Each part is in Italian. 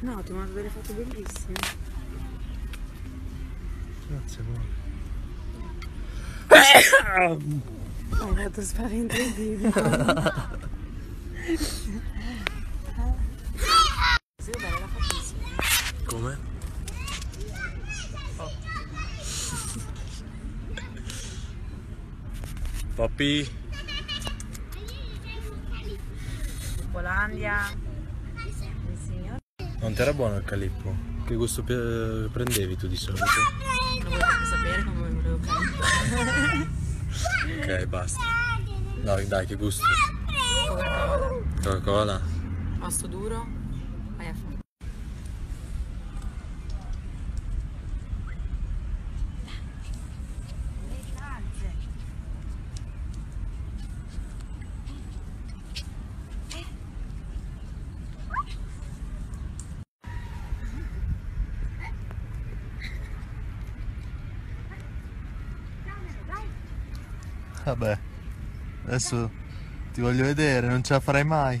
No, ti ho mandato delle foto bellissime. Grazie, amore. Hai fatto. Sì, la foto insieme. Come? Papi, Polandia. Non ti era buono il calippo? Che gusto prendevi tu di solito? Vuoi proprio sapere come volevo prendere? Ok, basta. No, dai, che gusto? Coca-Cola. Coca-Cola? Pasto duro. Vai a fare. Vabbè, adesso ti voglio vedere, non ce la farai mai.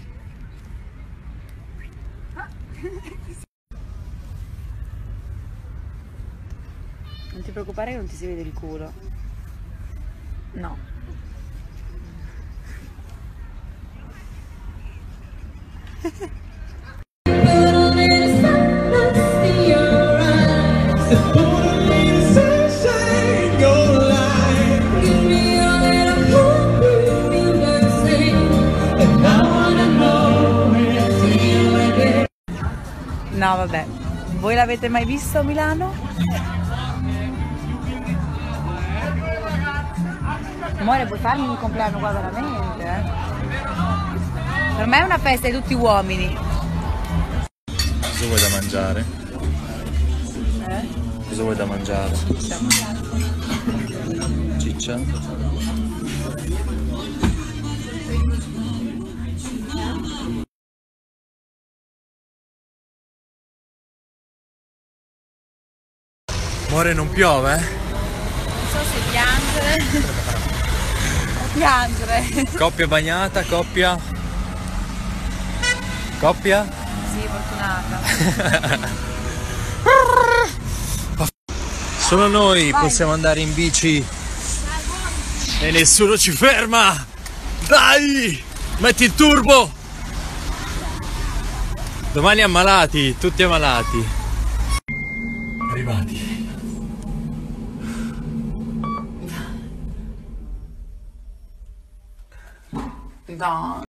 Non ti preoccupare che non ti si vede il culo. No. No, vabbè. Voi l'avete mai visto a Milano? Amore, puoi farmi un compleanno qua veramente? eh? Per me è una festa di tutti uomini. Cosa vuoi da mangiare? Eh? Cosa vuoi da mangiare? Ciccia? Amore, non piove? Non so se piangere o piangere. Coppia bagnata, coppia? Coppia? Sì, fortunata. Solo noi Vai. possiamo andare in bici e nessuno ci ferma! Dai! Metti il turbo! Domani ammalati, tutti ammalati. Arrivati. No.